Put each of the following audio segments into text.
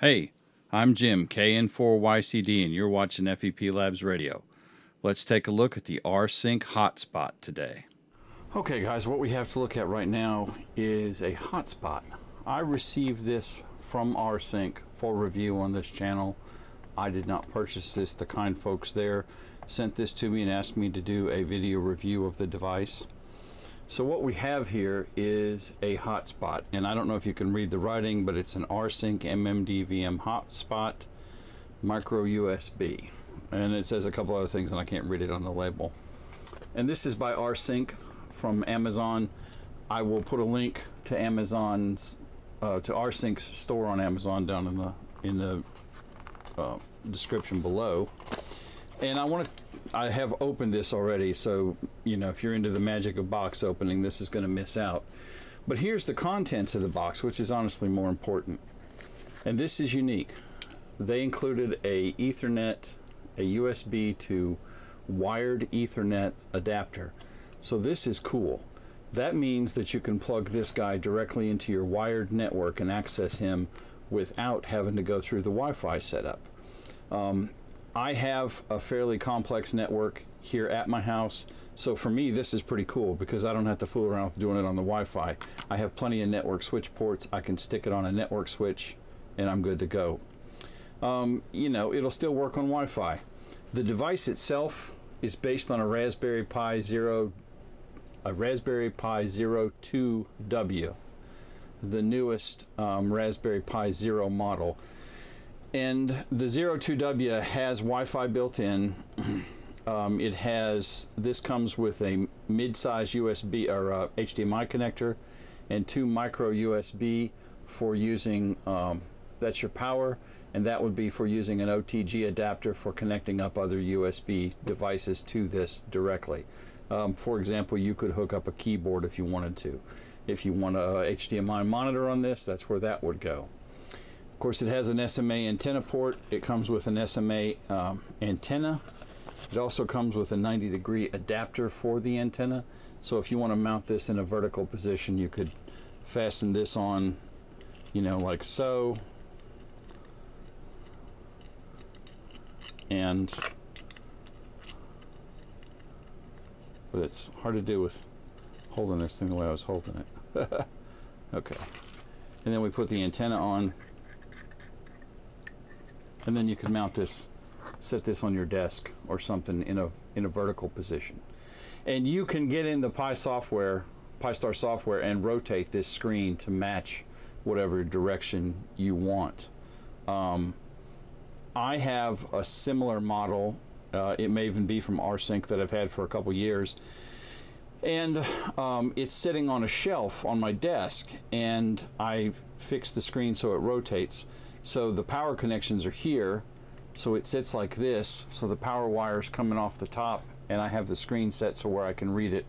Hey, I'm Jim, KN4YCD, and you're watching FEP Labs Radio. Let's take a look at the AURSINC hotspot today. Okay guys, what we have to look at right now is a hotspot. I received this from AURSINC for review on this channel. I did not purchase this. The kind folks there sent this to me and asked me to do a video review of the device. So what we have here is a hotspot, and I don't know if you can read the writing, but it's an AURSINC MMDVM hotspot micro USB. And it says a couple other things, and I can't read it on the label. And this is by AURSINC from Amazon. I will put a link to Amazon's, uh, to AURSINC's store on Amazon down in the in the uh, description below. And I want to I have opened this already, so you know if you're into the magic of box opening, this is going to miss out. But here's the contents of the box, which is honestly more important. And this is unique. They included a Ethernet, a USB to wired Ethernet adapter. So this is cool. That means that you can plug this guy directly into your wired network and access him without having to go through the Wi-Fi setup. Um, I have a fairly complex network here at my house. So for me, this is pretty cool because I don't have to fool around with doing it on the Wi-Fi. I have plenty of network switch ports. I can stick it on a network switch and I'm good to go. Um, you know, it'll still work on Wi-Fi. The device itself is based on a Raspberry Pi Zero, a Raspberry Pi Zero 2W, the newest um, Raspberry Pi Zero model. And the 02W has Wi-Fi built in. Um, it has, this comes with a mid-size USB or uh, HDMI connector and two micro USB for using, um, that's your power, and that would be for using an OTG adapter for connecting up other USB devices to this directly. Um, for example, you could hook up a keyboard if you wanted to. If you want a HDMI monitor on this, that's where that would go. Of course, it has an SMA antenna port. It comes with an SMA um, antenna. It also comes with a 90 degree adapter for the antenna. So if you want to mount this in a vertical position, you could fasten this on, you know, like so. And but it's hard to do with holding this thing the way I was holding it. okay. And then we put the antenna on and then you can mount this set this on your desk or something in a in a vertical position. And you can get in the pi software pi-star software and rotate this screen to match whatever direction you want. Um, I have a similar model uh, it may even be from AURSINC that I've had for a couple years. And um, it's sitting on a shelf on my desk and I fix the screen so it rotates so the power connections are here. So it sits like this. So the power wire's coming off the top and I have the screen set so where I can read it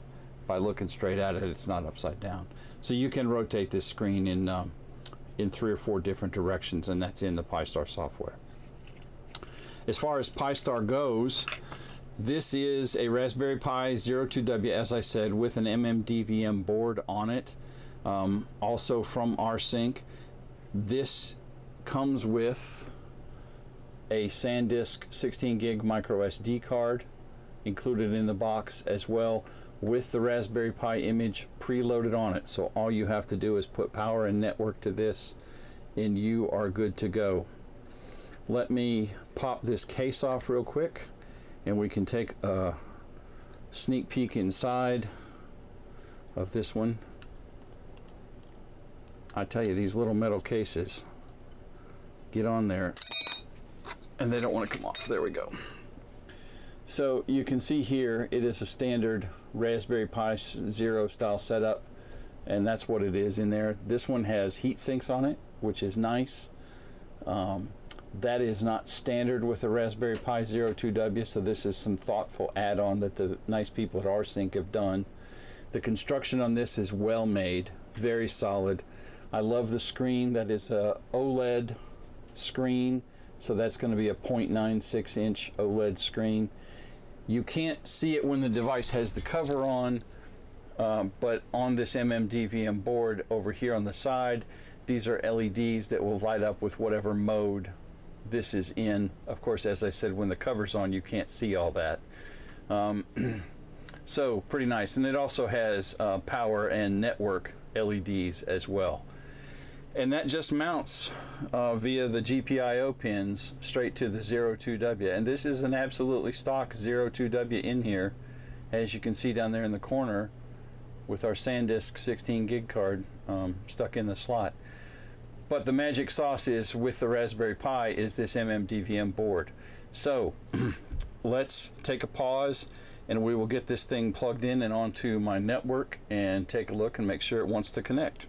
by looking straight at it. It's not upside down. So you can rotate this screen in, um, in three or four different directions and that's in the Pi-Star software. As far as Pi-Star goes, this is a Raspberry Pi 02W, as I said, with an MMDVM board on it. Um, also from AURSINC. This comes with a SanDisk 16 gig micro SD card included in the box as well with the Raspberry Pi image preloaded on it. So all you have to do is put power and network to this and you are good to go. Let me pop this case off real quick and we can take a sneak peek inside of this one. I tell you, these little metal cases, get on there and they don't want to come off. There we go. So you can see here it is a standard Raspberry Pi Zero style setup and that's what it is in there. This one has heat sinks on it which is nice. Um, that is not standard with the Raspberry Pi Zero 2W so this is some thoughtful add-on that the nice people at AURSINC have done. The construction on this is well made, very solid. I love the screen that is a OLED screen. So that's going to be a 0.96 inch OLED screen. You can't see it when the device has the cover on, um, but on this MMDVM board over here on the side, These are LEDs that will light up with whatever mode this is in. Of course, as I said, when the cover's on, you can't see all that. Um, so pretty nice. And it also has uh, power and network LEDs as well. And that just mounts uh, via the GPIO pins straight to the 02W. And this is an absolutely stock 02W in here, as you can see down there in the corner with our SanDisk 16 gig card um, stuck in the slot. But the magic sauce is with the Raspberry Pi is this MMDVM board. So let's take a pause and we will get this thing plugged in and onto my network and take a look and make sure it wants to connect.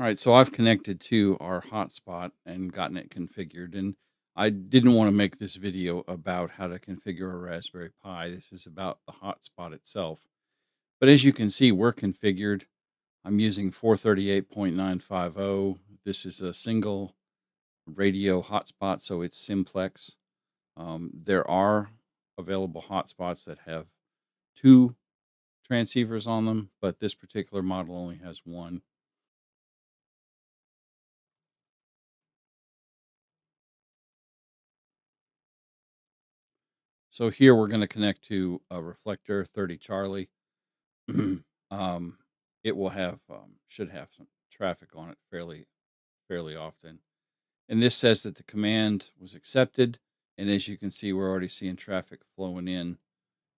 All right, so I've connected to our hotspot and gotten it configured. And I didn't want to make this video about how to configure a Raspberry Pi. This is about the hotspot itself. But as you can see, we're configured. I'm using 438.950. This is a single radio hotspot, so it's simplex. Um, there are available hotspots that have two transceivers on them, but this particular model only has one. So here we're going to connect to a reflector 30 Charlie. um, it will have, um, should have some traffic on it fairly, fairly often. And this says that the command was accepted. And as you can see, we're already seeing traffic flowing in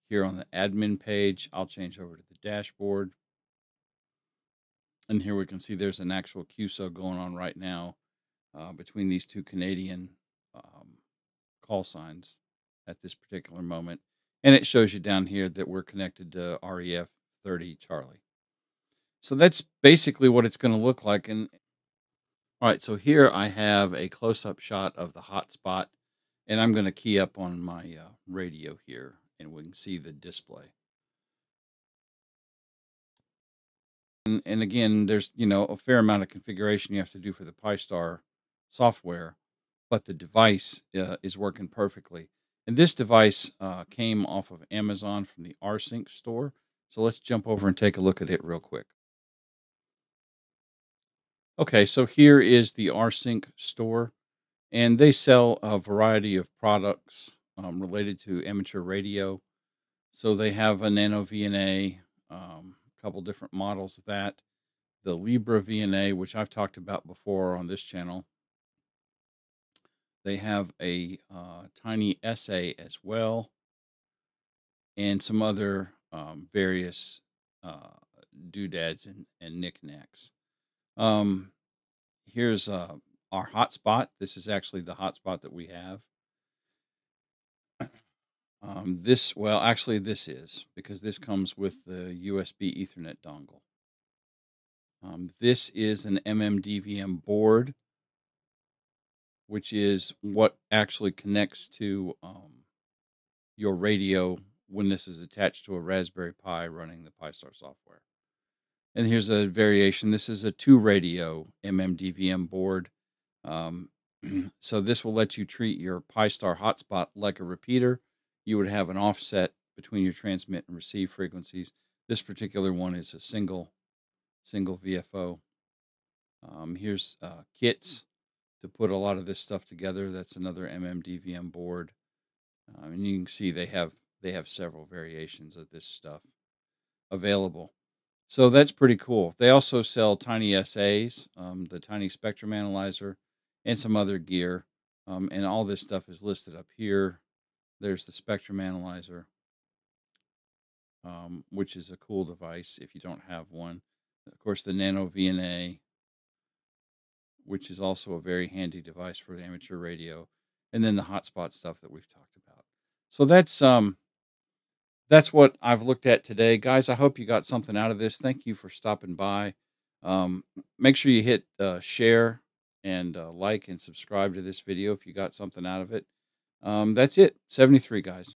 here on the admin page. I'll change over to the dashboard. And here we can see there's an actual QSO going on right now uh, between these two Canadian um, call signs at this particular moment. And it shows you down here that we're connected to REF 30 Charlie. So that's basically what it's going to look like. And all right, so here I have a close-up shot of the hotspot, and I'm going to key up on my uh, radio here, and we can see the display. And, and again, there's you know a fair amount of configuration you have to do for the Pi-Star software, but the device uh, is working perfectly. And this device uh, came off of Amazon from the AURSINC store. So let's jump over and take a look at it real quick. Okay, so here is the AURSINC store, and they sell a variety of products um, related to amateur radio. So they have a Nano VNA, um, a couple different models of that, the LibreVNA, which I've talked about before on this channel, they have a uh, TinySA as well, and some other um, various uh, doodads and, and knickknacks. Um, here's uh, our hotspot. This is actually the hotspot that we have. Um, this, well, actually, this is because this comes with the USB Ethernet dongle. Um, this is an MMDVM board which is what actually connects to um, your radio when this is attached to a Raspberry Pi running the Pi-Star software. And here's a variation. This is a two radio MMDVM board. Um, so this will let you treat your Pi-Star hotspot like a repeater. You would have an offset between your transmit and receive frequencies. This particular one is a single, single VFO. Um, here's uh, kits to put a lot of this stuff together. That's another MMDVM board. Uh, and you can see they have they have several variations of this stuff available. So that's pretty cool. They also sell tiny SAs, um, the tiny spectrum analyzer, and some other gear. Um, and all this stuff is listed up here. There's the spectrum analyzer, um, which is a cool device if you don't have one. Of course, the Nano VNA, which is also a very handy device for amateur radio, and then the hotspot stuff that we've talked about. So that's um that's what I've looked at today, guys. I hope you got something out of this. Thank you for stopping by. Um, make sure you hit uh, share and uh, like and subscribe to this video if you got something out of it. Um, that's it. 73, guys.